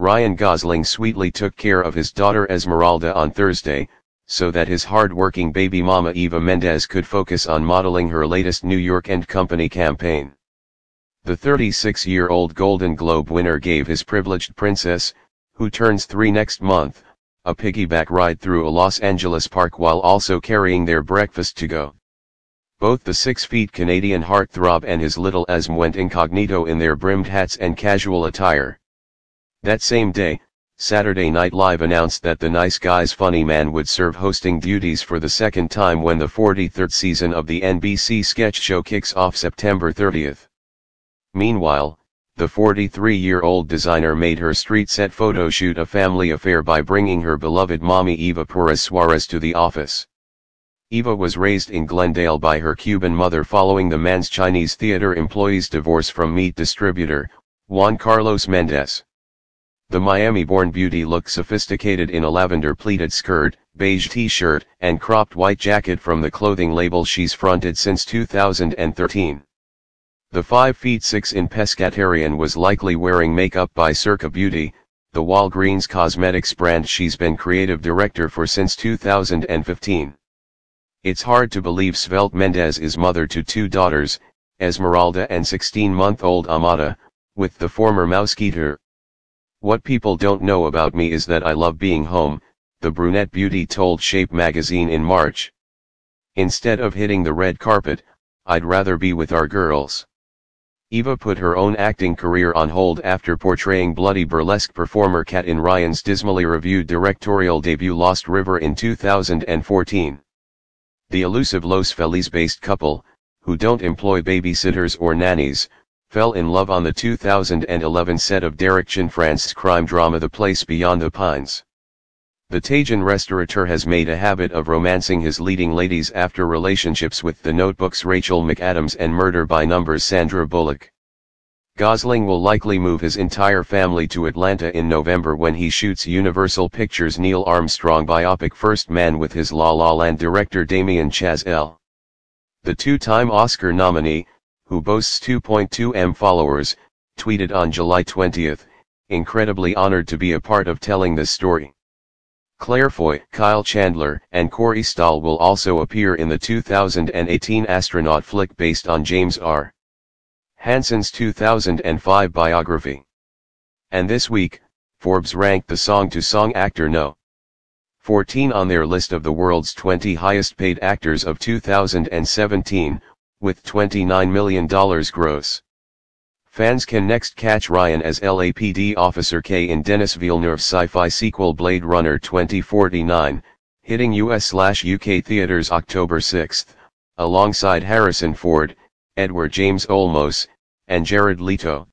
Ryan Gosling sweetly took care of his daughter Esmeralda on Thursday, so that his hard-working baby mama Eva Mendes could focus on modeling her latest New York and Company campaign. The 36-year-old Golden Globe winner gave his privileged princess, who turns three next month, a piggyback ride through a Los Angeles park while also carrying their breakfast to go. Both the six-feet Canadian heartthrob and his little Esm went incognito in their brimmed hats and casual attire. That same day, Saturday Night Live announced that the Nice Guys Funny Man would serve hosting duties for the second time when the 43rd season of the NBC sketch show kicks off September 30th. Meanwhile, the 43-year-old designer made her street set photo shoot a family affair by bringing her beloved mommy Eva Perez Suarez to the office. Eva was raised in Glendale by her Cuban mother following the Mann's Chinese theater employee's divorce from meat distributor, Juan Carlos Mendes. The Miami-born beauty looks sophisticated in a lavender pleated skirt, beige t-shirt, and cropped white jacket from the clothing label she's fronted since 2013. The 5 feet 6 in pescatarian was likely wearing makeup by Circa Beauty, the Walgreens cosmetics brand she's been creative director for since 2015. It's hard to believe Svelte Mendes is mother to two daughters, Esmeralda and 16-month-old Amada, with the former Mouseketeer, what people don't know about me is that I love being home, the brunette beauty told Shape magazine in March. Instead of hitting the red carpet, I'd rather be with our girls. Eva put her own acting career on hold after portraying bloody burlesque performer Kat in Ryan's dismally reviewed directorial debut Lost River in 2014. The elusive Los Feliz-based couple, who don't employ babysitters or nannies, fell in love on the 2011 set of Derek Cianfrance's crime drama The Place Beyond the Pines. The Tagine restaurateur has made a habit of romancing his leading ladies after relationships with the Notebook's Rachel McAdams and Murder by Numbers Sandra Bullock. Gosling will likely move his entire family to Atlanta in November when he shoots Universal Pictures' Neil Armstrong biopic First Man with his La La Land director Damien Chazelle. The two-time Oscar nominee, who boasts 2.2 m followers, tweeted on July 20, incredibly honored to be a part of telling this story. Claire Foy, Kyle Chandler, and Corey Stoll will also appear in the 2018 astronaut flick based on James R. Hansen's 2005 biography. And this week, Forbes ranked the song-to-song actor No. 14 on their list of the world's 20 highest paid actors of 2017, with $29 million gross. Fans can next catch Ryan as LAPD Officer K in Denis Villeneuve's sci-fi sequel Blade Runner 2049, hitting US-UK theaters October 6, alongside Harrison Ford, Edward James Olmos, and Jared Leto.